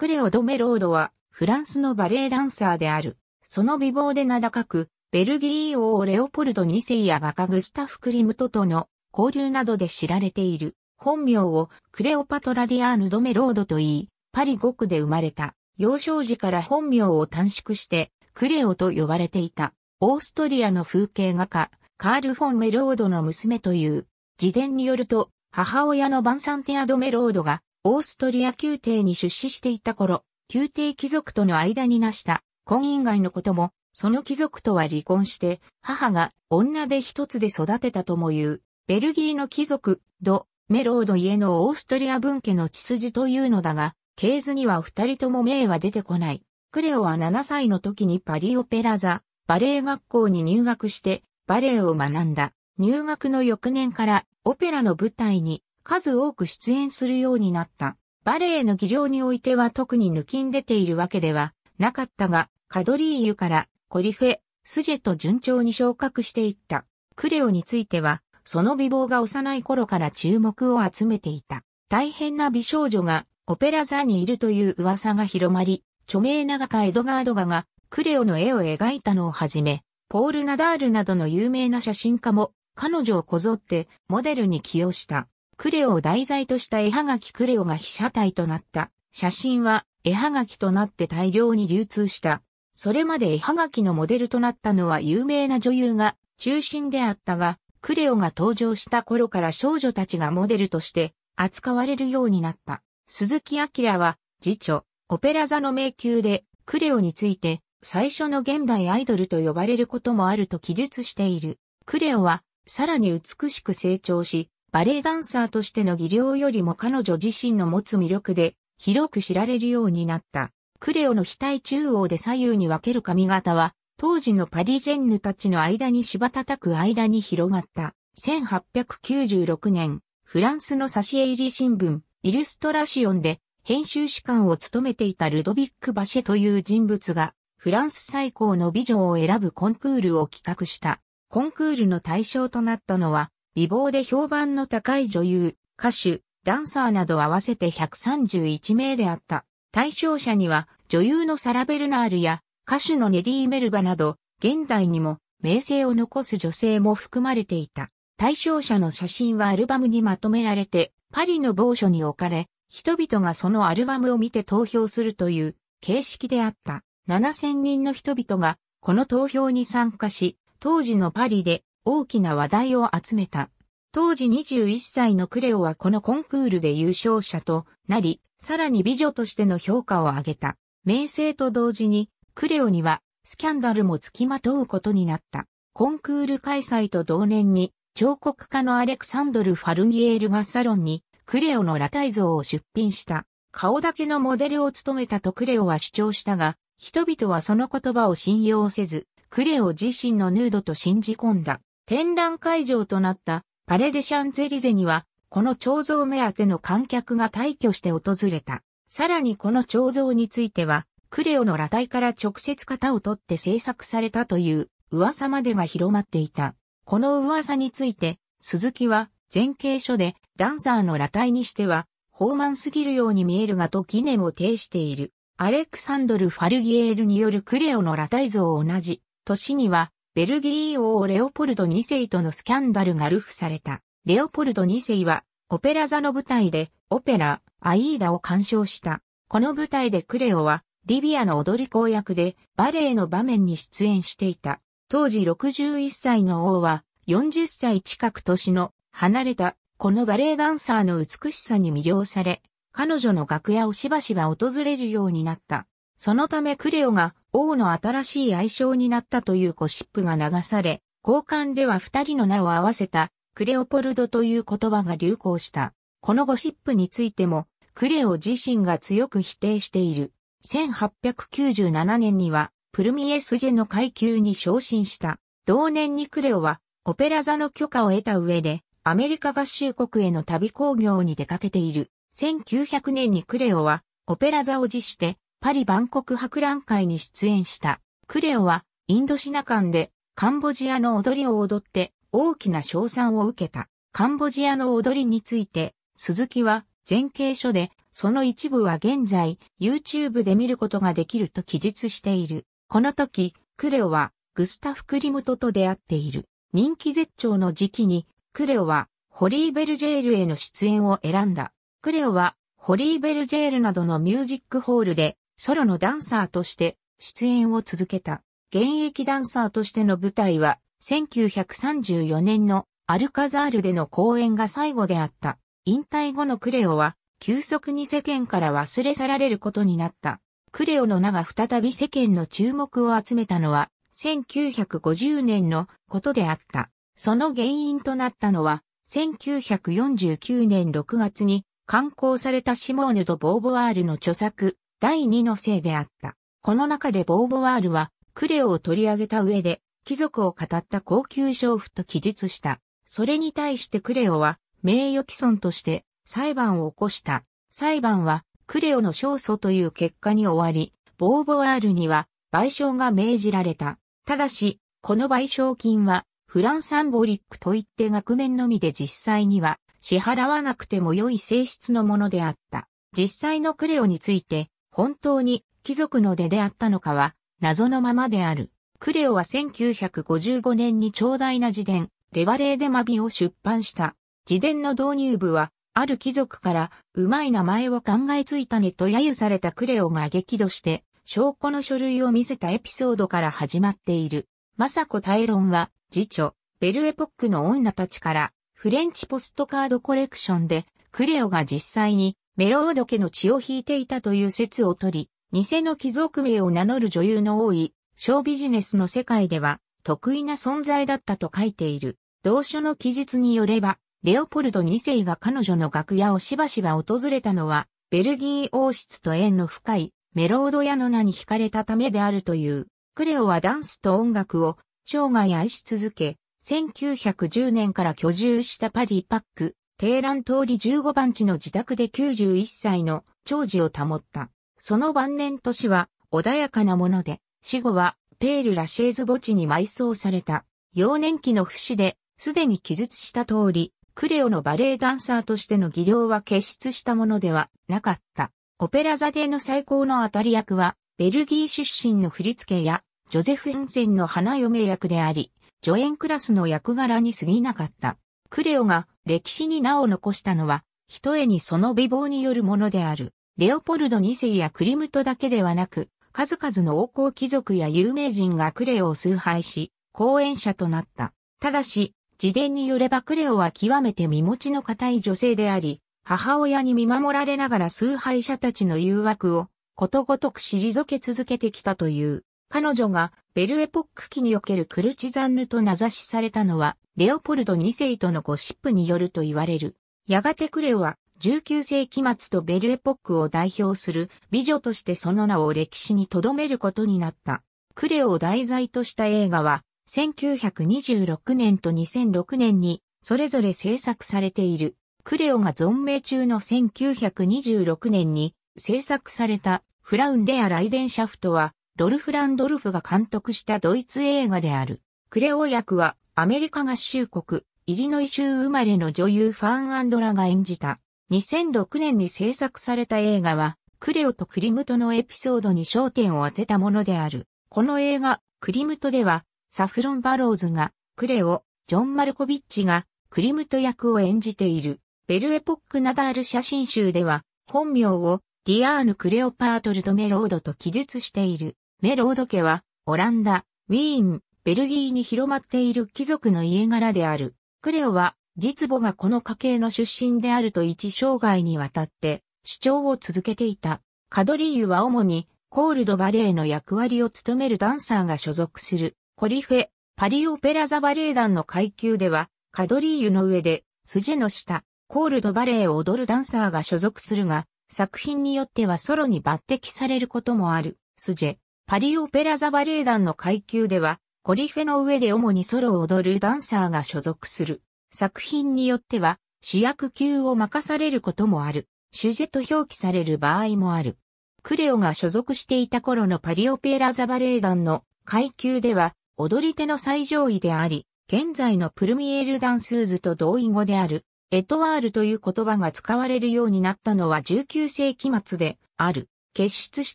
クレオ・ド・メロードはフランスのバレエダンサーである。その美貌で名高く、ベルギー王レオポルド2世や画家グスタフ・クリムトとの交流などで知られている。本名をクレオパトラ・ディアーヌ・ド・メロードと言い、パリ5区で生まれた。幼少時から本名を短縮して、クレオと呼ばれていた。オーストリアの風景画家、カール・フォン・メロードの娘という。自伝によると、母親のバンサンティアド・メロードが、オーストリア宮廷に出資していた頃、宮廷貴族との間になした婚姻外のことも、その貴族とは離婚して、母が女で一つで育てたとも言う。ベルギーの貴族、ド・メロード家のオーストリア文家の血筋というのだが、系図には二人とも名は出てこない。クレオは7歳の時にパリオペラ座、バレエ学校に入学してバレエを学んだ。入学の翌年からオペラの舞台に数多く出演するようになった。バレエの技量においては特に抜きん出ているわけではなかったが、カドリーユからコリフェ、スジェと順調に昇格していった。クレオについては、その美貌が幼い頃から注目を集めていた。大変な美少女がオペラ座にいるという噂が広まり、著名な画家エドガード画がクレオの絵を描いたのをはじめ、ポール・ナダールなどの有名な写真家も彼女をこぞってモデルに起用した。クレオを題材とした絵はがきクレオが被写体となった写真は絵はがきとなって大量に流通した。それまで絵はがきのモデルとなったのは有名な女優が中心であったが、クレオが登場した頃から少女たちがモデルとして扱われるようになった。鈴木明は、次女、オペラ座の迷宮で、クレオについて、最初の現代アイドルと呼ばれることもあると記述している。クレオは、さらに美しく成長し、バレエダンサーとしての技量よりも彼女自身の持つ魅力で、広く知られるようになった。クレオの額中央で左右に分ける髪型は、当時のパリジェンヌたちの間に芝叩く間に広がった。1896年、フランスのサシエ入り新聞、イルストラシオンで編集士官を務めていたルドビック・バシェという人物がフランス最高の美女を選ぶコンクールを企画した。コンクールの対象となったのは美貌で評判の高い女優、歌手、ダンサーなど合わせて131名であった。対象者には女優のサラ・ベルナールや歌手のネディ・メルバなど現代にも名声を残す女性も含まれていた。対象者の写真はアルバムにまとめられてパリの某所に置かれ、人々がそのアルバムを見て投票するという形式であった。7000人の人々がこの投票に参加し、当時のパリで大きな話題を集めた。当時21歳のクレオはこのコンクールで優勝者となり、さらに美女としての評価を上げた。名声と同時に、クレオにはスキャンダルも付きまとうことになった。コンクール開催と同年に彫刻家のアレクサンドル・ファルニエールがサロンにクレオの裸体像を出品した。顔だけのモデルを務めたとクレオは主張したが、人々はその言葉を信用せず、クレオ自身のヌードと信じ込んだ。展覧会場となったパレデシャンゼリゼには、この彫像目当ての観客が退去して訪れた。さらにこの彫像については、クレオの裸体から直接型を取って制作されたという噂までが広まっていた。この噂について、鈴木は前景書でダンサーの裸体にしては、豊満すぎるように見えるがと疑念を呈している。アレクサンドル・ファルギエールによるクレオの裸体像を同じ年には、ベルギー王レオポルド2世とのスキャンダルがルフされた。レオポルド2世は、オペラ座の舞台で、オペラ、アイーダを鑑賞した。この舞台でクレオは、リビアの踊り子役で、バレエの場面に出演していた。当時61歳の王は40歳近く年の離れたこのバレエダンサーの美しさに魅了され、彼女の楽屋をしばしば訪れるようになった。そのためクレオが王の新しい愛称になったというゴシップが流され、交換では二人の名を合わせたクレオポルドという言葉が流行した。このゴシップについても、クレオ自身が強く否定している。1897年にはプルミエスジェの階級に昇進した。同年にクレオは、オペラ座の許可を得た上で、アメリカ合衆国への旅工業に出かけている。1900年にクレオは、オペラ座を辞して、パリ万国博覧会に出演した。クレオは、インドシナ間で、カンボジアの踊りを踊って、大きな賞賛を受けた。カンボジアの踊りについて、鈴木は、前景書で、その一部は現在 YouTube で見ることができると記述している。この時、クレオはグスタフ・クリムトと出会っている。人気絶頂の時期に、クレオはホリーベルジェールへの出演を選んだ。クレオはホリーベルジェールなどのミュージックホールでソロのダンサーとして出演を続けた。現役ダンサーとしての舞台は1934年のアルカザールでの公演が最後であった。引退後のクレオは急速に世間から忘れ去られることになった。クレオの名が再び世間の注目を集めたのは1950年のことであった。その原因となったのは1949年6月に刊行されたシモーヌとボーボワールの著作第2のせいであった。この中でボーボワールはクレオを取り上げた上で貴族を語った高級娼婦と記述した。それに対してクレオは名誉毀損として裁判を起こした。裁判はクレオの勝訴という結果に終わり、ボーボワールには賠償が命じられた。ただし、この賠償金はフランサンボリックといって額面のみで実際には支払わなくても良い性質のものであった。実際のクレオについて本当に貴族の出であったのかは謎のままである。クレオは1955年に長大な自伝、レバレーデマビを出版した。自伝の導入部は、ある貴族から、うまい名前を考えついたねと揶揄されたクレオが激怒して、証拠の書類を見せたエピソードから始まっている。マサコ・タイロンは、次女、ベルエポックの女たちから、フレンチポストカードコレクションで、クレオが実際にメロード家の血を引いていたという説を取り、偽の貴族名を名乗る女優の多い、小ビジネスの世界では、得意な存在だったと書いている。同書の記述によれば、レオポルド2世が彼女の楽屋をしばしば訪れたのは、ベルギー王室と縁の深いメロード屋の名に惹かれたためであるという。クレオはダンスと音楽を生涯愛し続け、1910年から居住したパリパック、テーラン通り15番地の自宅で91歳の長寿を保った。その晩年年は穏やかなもので、死後はペール・ラシェーズ墓地に埋葬された。幼年期の節ですでに記述した通り、クレオのバレエダンサーとしての技量は傑出したものではなかった。オペラ座での最高の当たり役は、ベルギー出身の振付や、ジョゼフ・エンセンの花嫁役であり、助演クラスの役柄に過ぎなかった。クレオが歴史に名を残したのは、一重にその美貌によるものである。レオポルド2世やクリムトだけではなく、数々の王侯貴族や有名人がクレオを崇拝し、講演者となった。ただし、自伝によればクレオは極めて身持ちの固い女性であり、母親に見守られながら崇拝者たちの誘惑をことごとく退け続けてきたという。彼女がベルエポック期におけるクルチザンヌと名指しされたのは、レオポルド2世とのゴシップによると言われる。やがてクレオは19世紀末とベルエポックを代表する美女としてその名を歴史に留めることになった。クレオを題材とした映画は1926年と2006年にそれぞれ制作されている。クレオが存命中の1926年に制作されたフラウンデア・ライデンシャフトはロルフ・ランドルフが監督したドイツ映画である。クレオ役はアメリカ合衆国イリノイ州生まれの女優ファン・アンドラが演じた。2006年に制作された映画はクレオとクリムトのエピソードに焦点を当てたものである。この映画、クリムトではサフロン・バローズがクレオ、ジョン・マルコビッチがクリムト役を演じている。ベルエポック・ナダール写真集では本名をディアーヌ・クレオパートルとメロードと記述している。メロード家はオランダ、ウィーン、ベルギーに広まっている貴族の家柄である。クレオは実母がこの家系の出身であると一生涯にわたって主張を続けていた。カドリーユは主にコールドバレエの役割を務めるダンサーが所属するコリフェ、パリオペラザバレエ団の階級では、カドリーユの上で、筋の下、コールドバレエを踊るダンサーが所属するが、作品によってはソロに抜擢されることもある。 sujet、パリオペラザバレエ団の階級では、 coryphée の上で主にソロを踊るダンサーが所属する。作品によっては、主役級を任されることもある。シュジェと表記される場合もある。クレオが所属していた頃のパリオペラザバレエ団の階級では、踊り手の最上位であり、現在の première danseuse と同意語である。エトワールという言葉が使われるようになったのは19世紀末である。結出し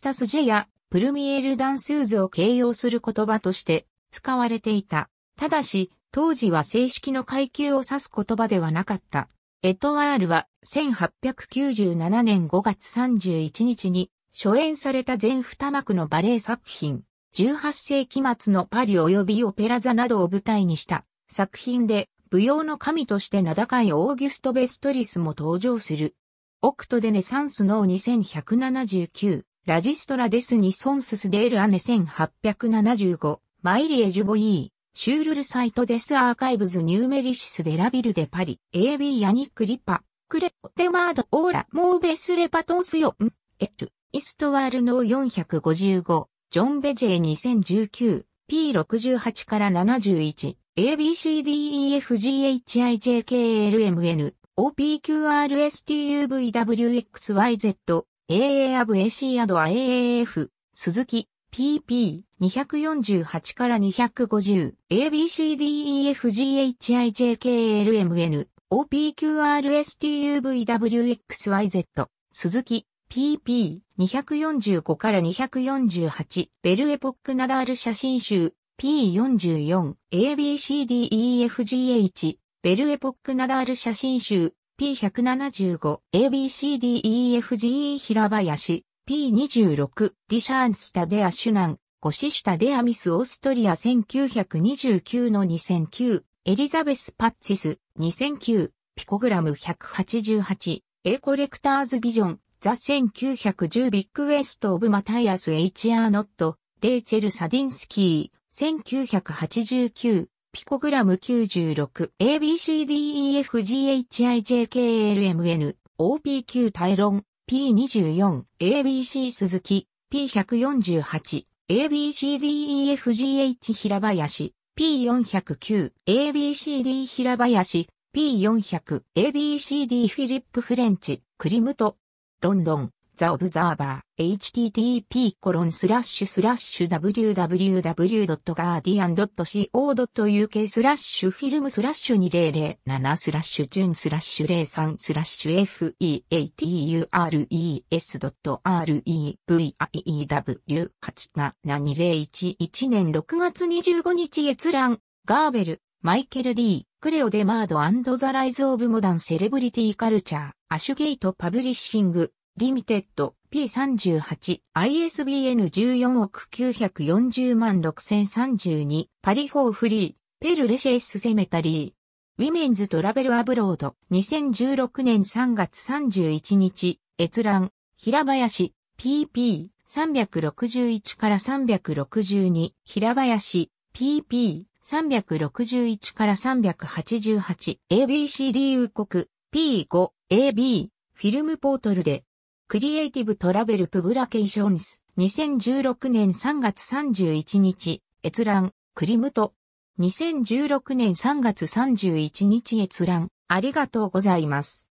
たスジェやプルミエルダンスーズを形容する言葉として使われていた。ただし、当時は正式の階級を指す言葉ではなかった。エトワールは1897年5月31日に初演された全二幕のバレエ作品、18世紀末のパリ及びオペラ座などを舞台にした作品で舞踊の神として名高いオーギュスト・ベストリスも登場する。オクト・デ・ネサンスの2179、ラジストラ・デス・ニソンスス・デール・アネ1875、マイリエ・ジュゴイー、シュールルサイト・デス・アーカイブズ・ニューメリシス・デ・ラビル・デ・パリ、AB・ ヤニック・リパ、クレ・デ・マード・オーラ・モーベス・レパトンスヨン、エル、イストワールの455、ジョン・ベジェ2019、P68 から71、ABCDEFGHIJKLMN、OPQRSTUVWXYZ、AAABAC アド AAF、鈴木、PP248 から250、ABCDEFGHIJKLMN、OPQRSTUVWXYZ、鈴木、PP245 から248ベルエポックナダール写真集 P44 ABCDEFGH ベルエポックナダール写真集 P175 ABCDEFGE 平林 P26 ディシャーンスタデアシュナンゴシシュタデアミスオーストリア1929の2009エリザベス・パッツィス2009ピコグラム188 A コレクターズビジョンザ1910ビッグウェストオブマタイアス H.R. ノット、レイチェル・サディンスキー、1989、ピコグラム96、ABCDEFGHIJKLMN、OPQ タイロン、P24、ABC 鈴木、P148、ABCDEFGH 平林、P409、ABCD 平林、P400、ABCD フィリップフレンチ、クリムト、ロンドン、 The Observer、http コロンスラッシュスラッシュ www.guardian.co.uk スラッシュ film スラッシュ2007スラッシュ jun スラッシュ03スラッシュ features.review87201 年6月25日閲覧、ガーベル、マイケル D、 Cléo de Mérode the Rise of Modern Celebrity Culture、 Ashgate Publishing、Limited、P38、ISBN 14億940万6032、 Paris for Free、Père Lachaise Cemetery。Women's Travel Abroad、2016年3月31日、閲覧、平林、PP、361から362、平林、PP、361から388 ABCD ウ国 P5 AB フィルムポートルでクリエイティブトラベルプブラケーションス2016年3月31日閲覧クリムト2016年3月31日閲覧ありがとうございます。